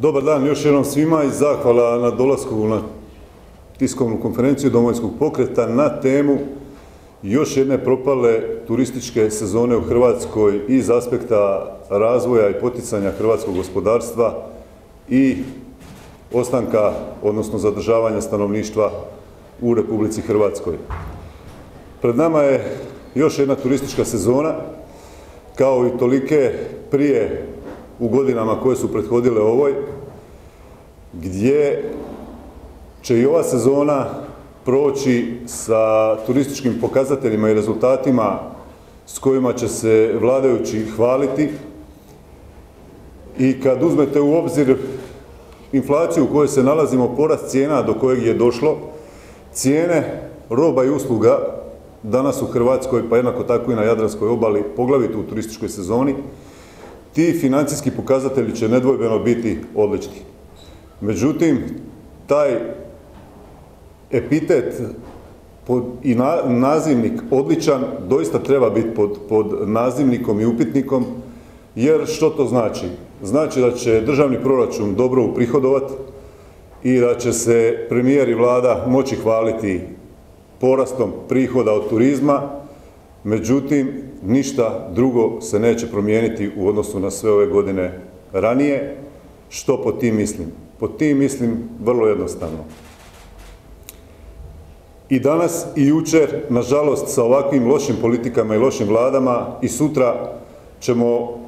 Dobar dan još jednom svima i zahvala na dolasku na tiskovnu konferenciju Domovinskog pokreta na temu još jedne propale turističke sezone u Hrvatskoj iz aspekta razvoja i poticanja hrvatskog gospodarstva i ostanka, odnosno zadržavanja stanovništva u Republici Hrvatskoj. Pred nama je još jedna turistička sezona, kao i tolike prije u godinama koje su prethodile ovoj, gdje će i ova sezona proći sa turističkim pokazateljima i rezultatima s kojima će se vladajući hvaliti. I kad uzmete u obzir inflaciju u kojoj se nalazimo, porast cijena do kojeg je došlo, cijene roba i usluga danas u Hrvatskoj, pa jednako tako i na Jadranskoj obali, poglavito u turističkoj sezoni, ti financijski pokazatelji će nedvojbeno biti odlični. Međutim, taj epitet i nazivnik odličan doista treba biti pod, nazivnikom i upitnikom, jer što to znači? Znači da će državni proračun dobro uprihodovati i da će se premijer i vlada moći hvaliti porastom prihoda od turizma, međutim ništa drugo se neće promijeniti u odnosu na sve ove godine ranije. Što po tim mislim? Po tim mislim vrlo jednostavno. I danas i jučer, nažalost, sa ovakvim lošim politikama i lošim vladama i sutra ćemo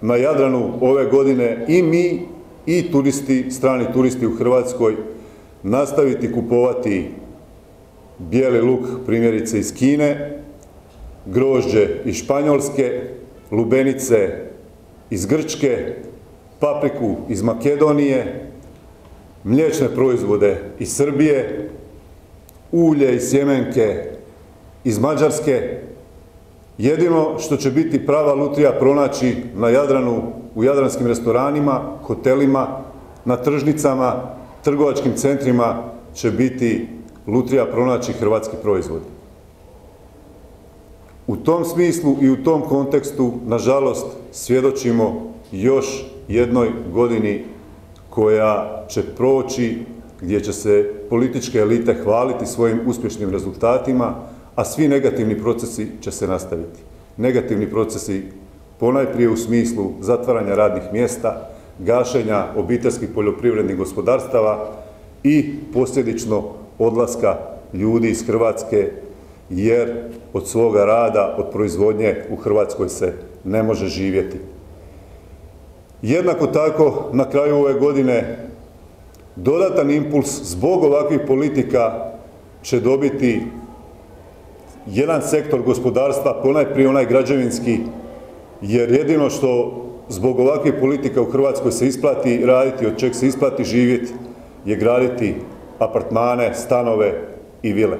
na Jadranu ove godine i mi i turisti, strani turisti u Hrvatskoj nastaviti kupovati bijeli luk primjerice iz Kine, grožđe iz Španjolske, lubenice iz Grčke, papriku iz Makedonije, mliječne proizvode iz Srbije, ulje i sjemenke iz Mađarske. Jedino što će biti prava lutrija pronaći na Jadranu, u jadranskim restoranima, hotelima, na tržnicama, trgovačkim centrima će biti lutrija pronaći hrvatski proizvod. U tom smislu i u tom kontekstu, nažalost, svjedočimo još jednoj godini koja će proći gdje će se političke elite hvaliti svojim uspješnim rezultatima, a svi negativni procesi će se nastaviti. Negativni procesi ponajprije u smislu zatvaranja radnih mjesta, gašenja obiteljskih poljoprivrednih gospodarstava i posljedično odlaska ljudi iz Hrvatske jer od svoga rada, od proizvodnje u Hrvatskoj se ne može živjeti. Jednako tako, na kraju ove godine, dodatan impuls zbog ovakvih politika će dobiti jedan sektor gospodarstva, ponajprije onaj građevinski, jer jedino što zbog ovakvih politika u Hrvatskoj se isplati raditi, od čeg se isplati živjeti, je graditi apartmane, stanove i vile.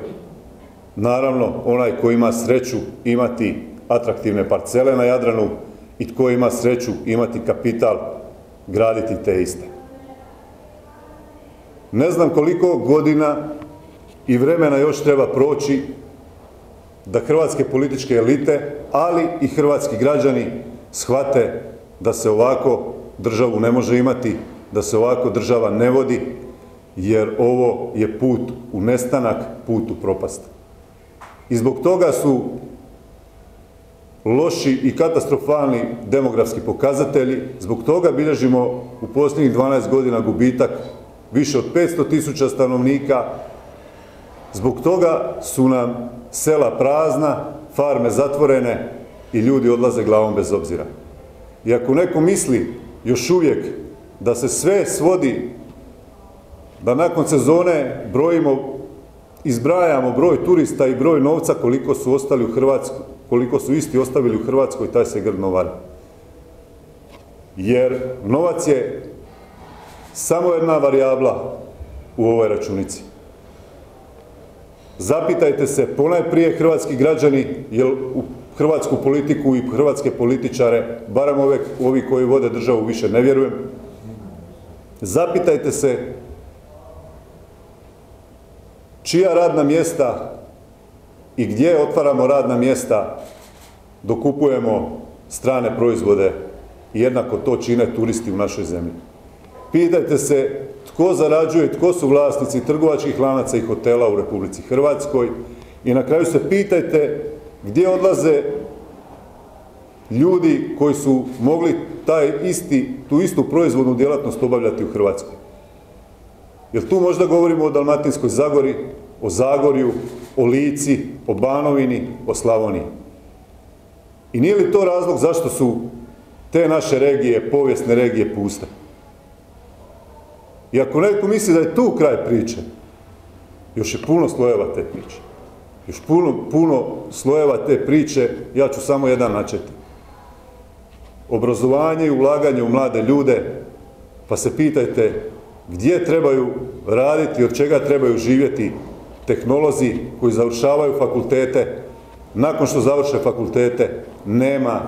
Naravno, onaj koji ima sreću imati atraktivne parcele na Jadranu i tko ima sreću imati kapital graditi te iste. Ne znam koliko godina i vremena još treba proći da hrvatske političke elite, ali i hrvatski građani shvate da se ovako državu ne može imati, da se ovako država ne vodi, jer ovo je put u nestanak, put u propast. I zbog toga su loši i katastrofalni demografski pokazatelji, zbog toga bilježimo u posljednjih 12 godina gubitak više od 500 tisuća stanovnika, zbog toga su nam sela prazna, farme zatvorene i ljudi odlaze glavom bez obzira. I ako neko misli još uvijek da se sve svodi da nakon sezone brojimo, izbrajamo broj turista i broj novca koliko su ostali u Hrvatskoj, koliko su isti ostavili u Hrvatskoj, taj se grdno vara. Jer novac je samo jedna varijabla u ovoj računici. Zapitajte se, ponajprije hrvatski građani, jer u hrvatsku politiku i hrvatske političare, barem ove, ovi koji vode državu više ne vjerujem, zapitajte se čija radna mjesta i gdje otvaramo radna mjesta dokupujemo strane proizvode i jednako to čine turisti u našoj zemlji. pitajte se tko zarađuje, tko su vlasnici trgovačkih lanaca i hotela u Republici Hrvatskoj i na kraju se pitajte gdje odlaze ljudi koji su mogli taj isti, tu istu proizvodnu djelatnost obavljati u Hrvatskoj. Jer tu možda govorimo o Dalmatinskoj Zagori, o Zagorju, o Lici, o Banovini, o Slavoniji. I nije li to razlog zašto su te naše regije, povijesne regije, puste? I ako neko misli da je tu kraj priče, još je puno slojeva te priče. Još puno, puno slojeva te priče, ja ću samo jedan načeti. Obrazovanje i ulaganje u mlade ljude, pa se pitajte gdje trebaju raditi, od čega trebaju živjeti tehnolozi koji završavaju fakultete, nakon što završe fakultete, nema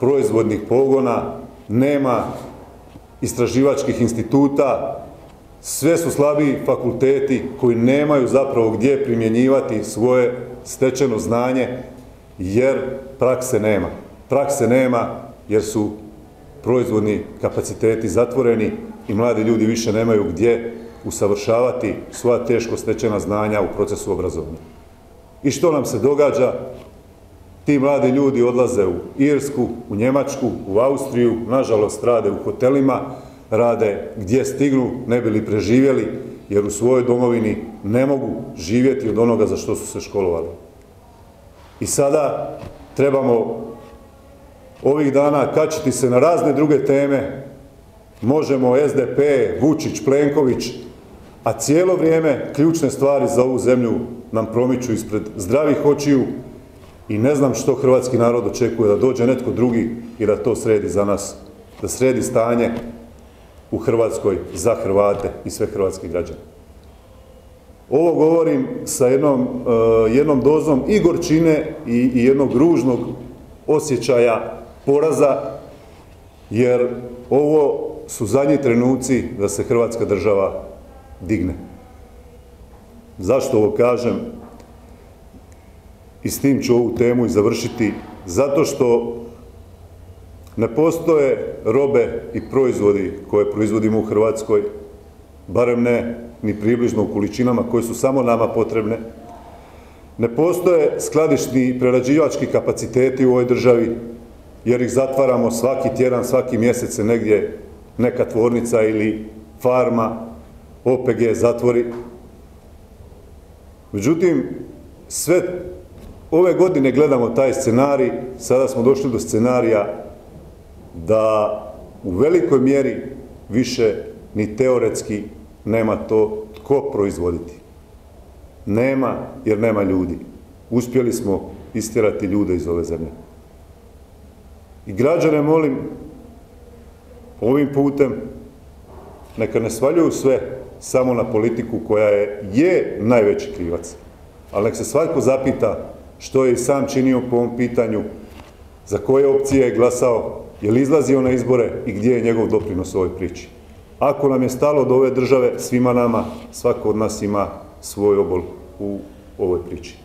proizvodnih pogona, nema istraživačkih instituta, sve su slabiji fakulteti koji nemaju zapravo gdje primjenjivati svoje stečeno znanje jer prakse nema. Prakse nema jer su proizvodni kapaciteti zatvoreni i mladi ljudi više nemaju gdje usavršavati svoja teško stečena znanja u procesu obrazovanja. I što nam se događa? Ti mladi ljudi odlaze u Irsku, u Njemačku, u Austriju, nažalost rade u hotelima, rade gdje stignu, ne bi li preživjeli, jer u svojoj domovini ne mogu živjeti od onoga za što su se školovali. I sada trebamo ovih dana kačiti se na razne druge teme, možemo SDP, Vučić, Plenković, a cijelo vrijeme ključne stvari za ovu zemlju nam promiču ispred zdravih očiju i ne znam što hrvatski narod očekuje da dođe netko drugi i da to sredi za nas, da sredi stanje u Hrvatskoj za Hrvate i sve hrvatske građane. Ovo govorim sa jednom, uh, jednom dozom i gorčine i, i jednog ružnog osjećaja poraza, jer ovo su zadnji trenuci da se Hrvatska država digne. Zašto ovo kažem? I s tim ću ovu temu i završiti. Zato što ne postoje robe i proizvodi koje proizvodimo u Hrvatskoj, barem ne ni približno u količinama koje su samo nama potrebne. Ne postoje skladišni i prerađivački kapaciteti u ovoj državi, jer ih zatvaramo svaki tjedan, svaki mjesec se negdje neka tvornica ili farma, OPG zatvori. Međutim, sve ove godine gledamo taj scenarij, sada smo došli do scenarija da u velikoj mjeri više ni teoretski nema to tko proizvoditi. Nema jer nema ljudi. Uspjeli smo istjerati ljude iz ove zemlje. I građane molim ovim putem neka ne svaljuju sve samo na politiku koja je, je najveći krivac. Ali nek se svatko zapita što je i sam činio po ovom pitanju, za koje opcije je glasao, je li izlazio na izbore i gdje je njegov doprinos u ovoj priči. Ako nam je stalo do ove države, svima nama, svako od nas ima svoj obol u ovoj priči.